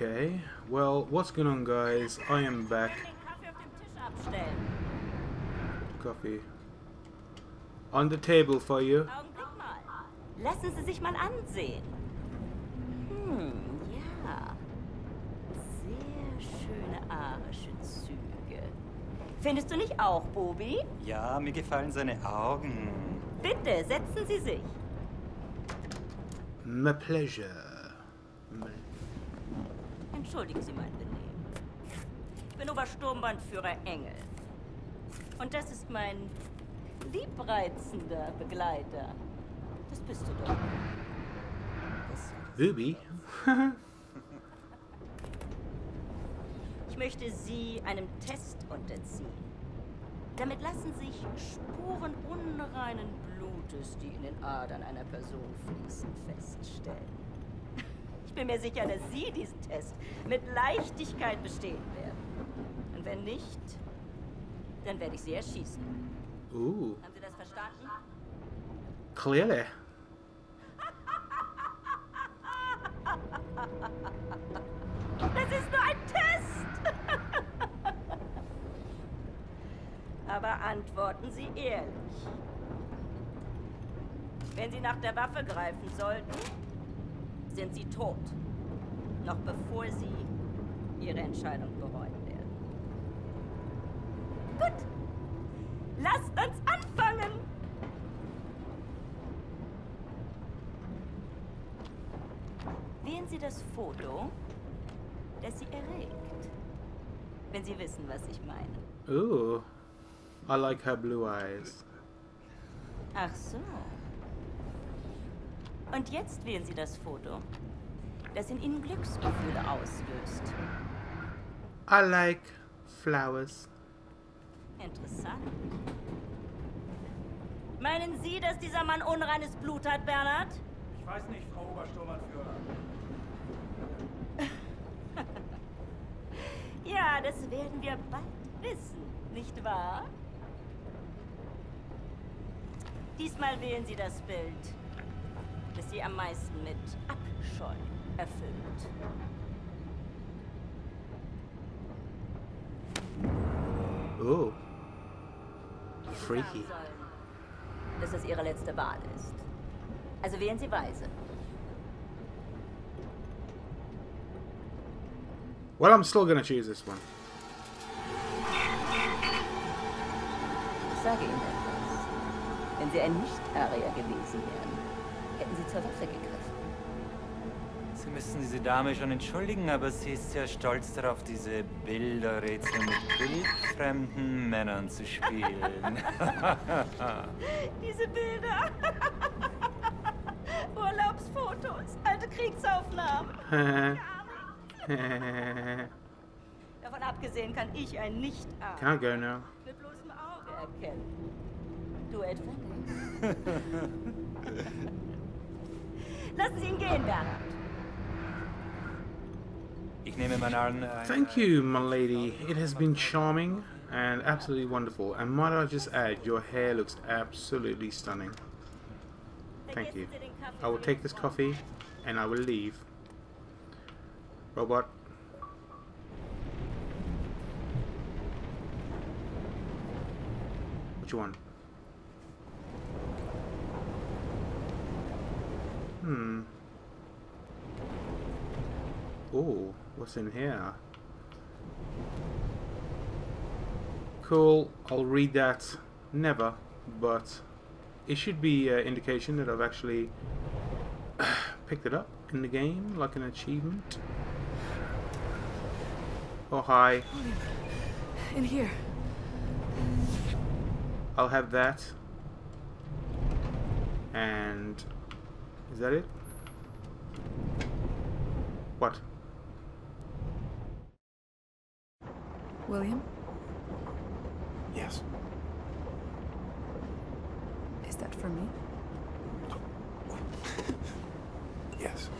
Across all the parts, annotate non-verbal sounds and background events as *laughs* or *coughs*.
Okay, well, what's going on, guys? I am back. Coffee. On the table for you. Lassen Sie sich mal ansehen. Hm, ja. Sehr schöne arische Züge. Findest du nicht auch, Bobi? Ja, mir gefallen seine Augen. Bitte, setzen Sie sich. My pleasure. Entschuldigen Sie mein Benehmen. Ich bin Obersturmbandführer Engel. Und das ist mein liebreizender Begleiter. Das bist du doch. Das Ubi? Ich möchte Sie einem Test unterziehen. Damit lassen sich Spuren unreinen Blutes, die in den Adern einer Person fließen, feststellen. Ich bin mir sicher, dass Sie diesen Test mit Leichtigkeit bestehen werden. Und wenn nicht, dann werde ich Sie erschießen. Ooh, Haben Sie das verstanden? clearly. Das ist nur ein Test! Aber antworten Sie ehrlich. Wenn Sie nach der Waffe greifen sollten, sind Sie tot. Noch bevor Sie Ihre Entscheidung bereuen werden. Gut. Lasst uns anfangen! Wählen Sie das Foto, das Sie erregt. Wenn Sie wissen, was ich meine. Ooh, I like her blue eyes. Ach so. Und jetzt wählen Sie das Foto, das in Ihnen Glücksgefühle auslöst. I like flowers. Interessant. Meinen Sie, dass dieser Mann unreines Blut hat, Bernhard? Ich weiß nicht, Frau Obersturmanführer. *laughs* Ja, das werden wir bald wissen, nicht wahr? Diesmal wählen Sie das Bild, das Sie am meisten mit Abscheu erfüllt. Oh, freaky. Dass es Ihre letzte Wahl ist. Also wählen Sie weise. Well, I'm still gonna choose this one. Ich sage Ihnen etwas. Wenn Sie ein Nicht-Arier gewesen wären, zur Waffe gegriffen. Sie müssen diese Dame schon entschuldigen, aber sie ist sehr stolz darauf, diese Bilderrätsel mit wildfremden Männern zu spielen. *laughs* Diese Bilder. *laughs* Urlaubsfotos, alte Kriegsaufnahmen. *laughs* Davon abgesehen kann ich ein I go now? mit bloßem Auge erkennen. Du etwa nicht? Lassen Sie ihn gehen, Bernhard. Ich nehme mal an, ein, Thank you, my lady. It has been charming and absolutely wonderful. And might I just add, your hair looks absolutely stunning. Thank you. Vergessen Sie den Kaffee I will take this coffee and I will leave. Robot. What you one? Hmm. Oh, what's in here? Cool, I'll read that never, but it should be an indication that I've actually *sighs* picked it up in the game, like an achievement. Oh, hi. In here. I'll have that. And is that it? What? William, Yes. is that for me? *laughs* Yes.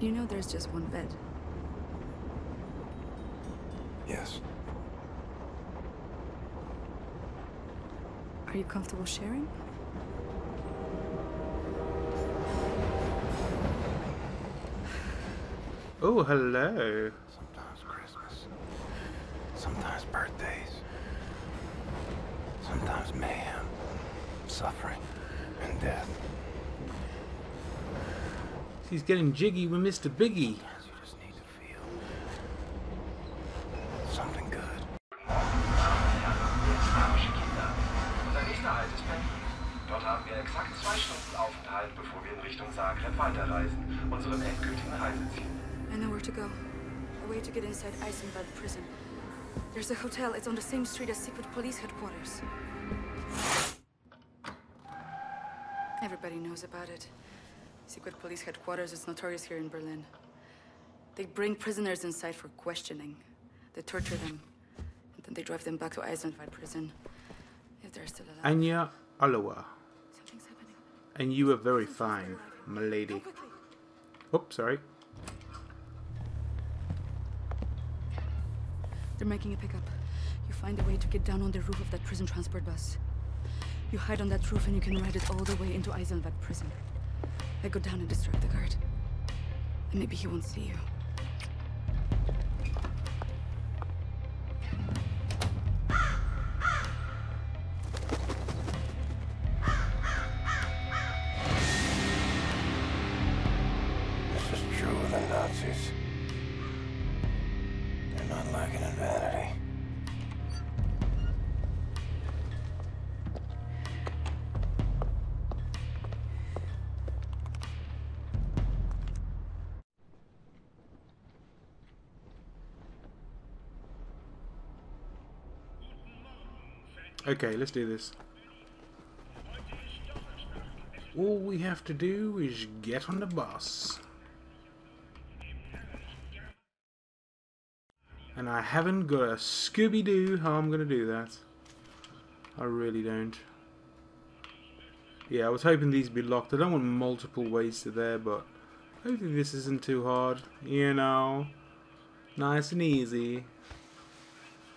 You know there's just one bed. Yes. Are you comfortable sharing? Oh, hello. Sometimes Christmas. Sometimes birthdays. Sometimes mayhem, suffering, and death. He's getting jiggy with Mr. Biggie. Zagreb weiterreisen, unserem endgültigen Reiseziel. I know where to go. A way to get inside Eisenwald prison. There's a hotel. It's on the same street as secret police headquarters. Everybody knows about it. Secret police headquarters is notorious here in Berlin. They bring prisoners inside for questioning. They torture them. And then they drive them back to Eisenwald prison. If they're still alive. Anya Oliwa. Something's happening. And you are very fine, my lady. Oops, sorry. They're making a pickup. You find a way to get down on the roof of that prison transport bus. You hide on that roof and you can ride it all the way into Eisenwald prison. I go down and distract the guard. And maybe he won't see you. Lacking in vanity. Okay, let's do this. All we have to do is get on the bus. And I haven't got a Scooby-Doo how I'm going to do that. I really don't. Yeah, I was hoping these would be locked. I don't want multiple ways to there, but hopefully this isn't too hard. You know, nice and easy.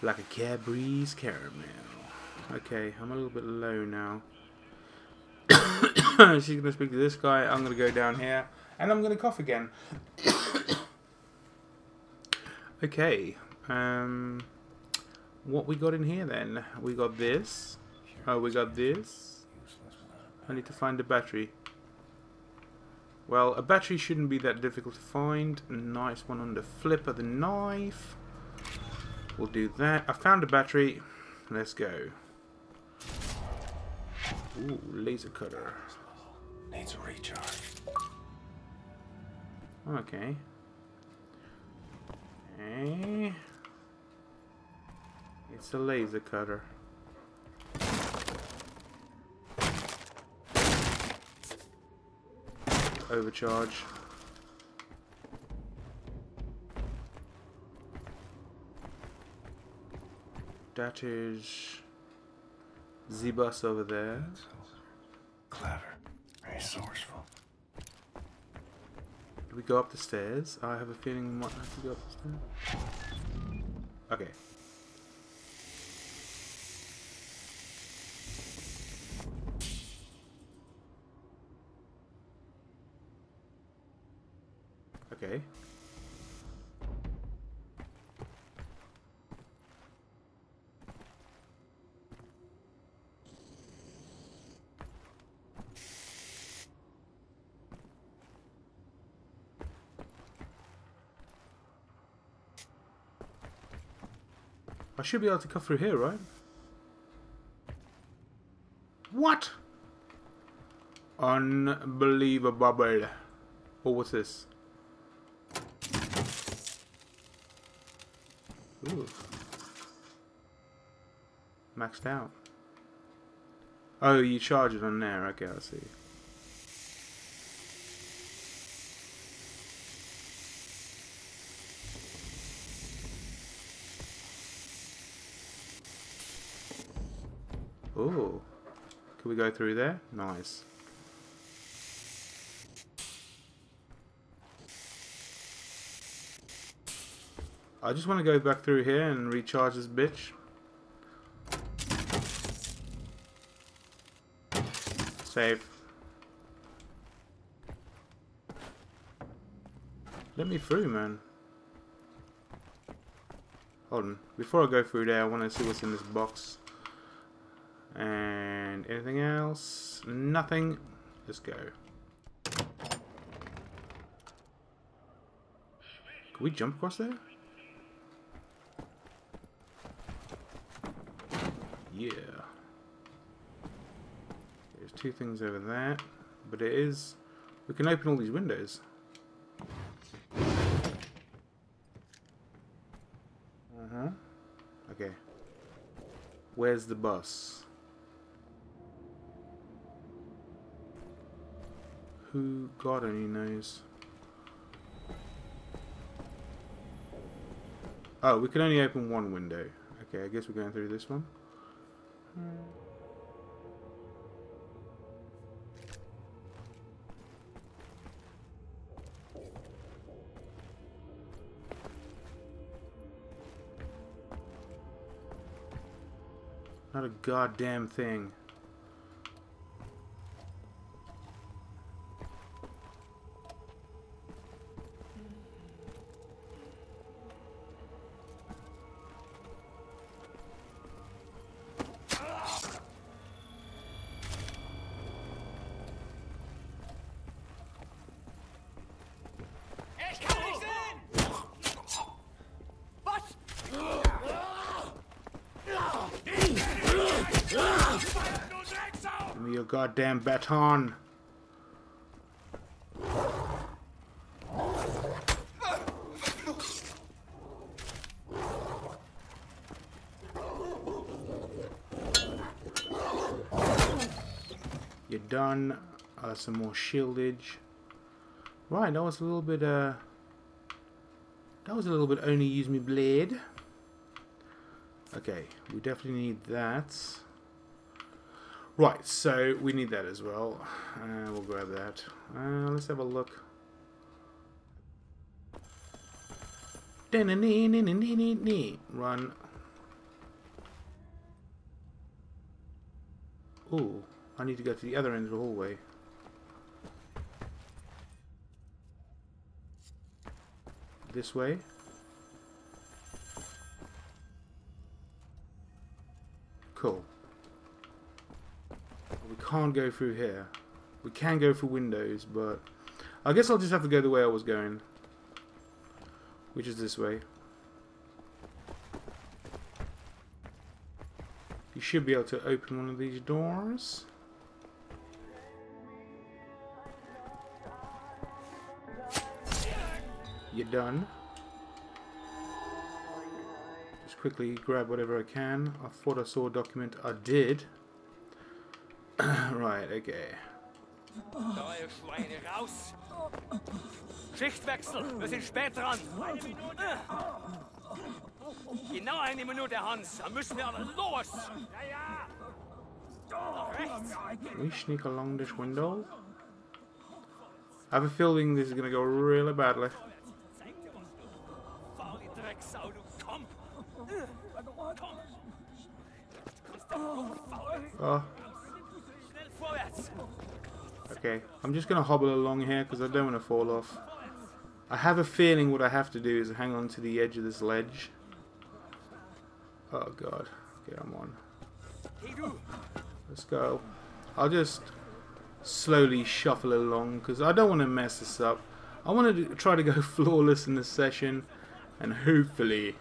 Like a Cadbury's caramel. Okay, I'm a little bit low now. *coughs* She's going to speak to this guy. I'm going to go down here. And I'm going to cough again. *coughs* okay. Um, what we got in here then? We got this. Oh, we got this. I need to find a battery. Well, a battery shouldn't be that difficult to find. Nice one on the flip of the knife. We'll do that. I found a battery. Let's go. Ooh, laser cutter. Needs a recharge. Okay. It's a laser cutter. Overcharge. That is the bus over there. Clever. Resourceful. Do we go up the stairs? I have a feeling we might have to go up the stairs. Okay. Okay. I should be able to cut through here, right? What? Unbelievable. Oh, what's this? Ooh. Maxed out. Oh, you charge it on there. Okay, I see. Oh. Can we go through there? Nice. I just want to go back through here and recharge this bitch. Let me through, man. Hold on. Before I go through there, I want to see what's in this box. And anything else? Nothing. Let's go. Can we jump across there? Yeah. Two things over there. But it is... We can open all these windows. Uh-huh. Okay. Where's the bus? Who God only knows. Oh, we can only open one window. Okay, I guess we're going through this one. Not a goddamn thing. Me your goddamn baton. You're done. Uh, some more shieldage. Right, that was a little bit, uh... That was a little bit only use me blade. Okay, we definitely need that. Right, so we need that as well. Uh, we'll grab that. Uh, let's have a look. Run. Ooh, I need to go to the other end of the hallway. This way. Cool. We can't go through here. We can go through windows, but I guess I'll just have to go the way I was going. Which is this way. You should be able to open one of these doors. You're done. Just quickly grab whatever I can. I thought I saw a document. I did. *clears throat* right, okay. Neue Schweine raus! Schichtwechsel, wir sind spät dran. Eine Minute. Genau eine Minute, Hans. Dann müssen wir alle los. Ja, ja. Can we sneak along this window? I have a feeling this is gonna go really badly. Zeig okay. I'm just gonna hobble along here because I don't want to fall off. I have a feeling what I have to do is hang on to the edge of this ledge. Oh god. Okay, I'm on. Let's go. I'll just slowly shuffle along because I don't want to mess this up. I want to try to go *laughs* flawless in this session and hopefully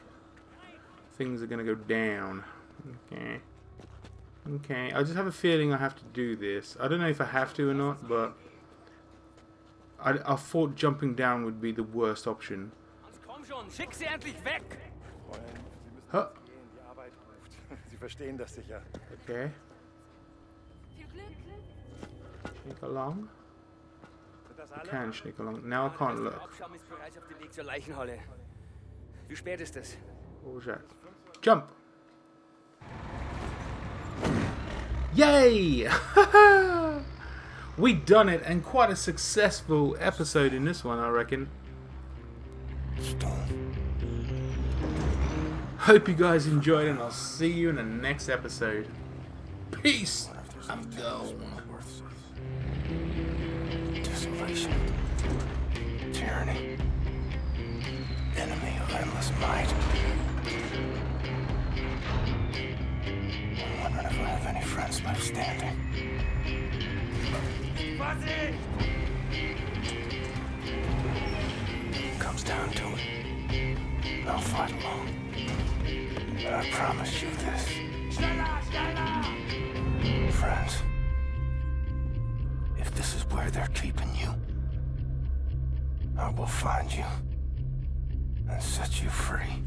things are going to go down. Okay. Okay, I just have a feeling I have to do this. I don't know if I have to or not, but I, I thought jumping down would be the worst option. Hans, komm schon. Schick sie endlich weg. Fräulein, Sie müssen Huh. gehen, die Arbeit ruft. Sie verstehen das sicher. Okay, Viel sneak along. I can sneak along. Now I can't look. Abschaum ist bereits auf dem Weg zur Leichenhalle. Wie spät ist es? What was that? Jump! Yay! *laughs* we done it, and quite a successful episode in this one, I reckon. Hope you guys enjoyed, and I'll see you in the next episode. Peace! I'm gone. Desolation. Tyranny. this might. Comes down to it. I'll fight alone. I promise you this. Friends, if this is where they're keeping you, I will find you and set you free.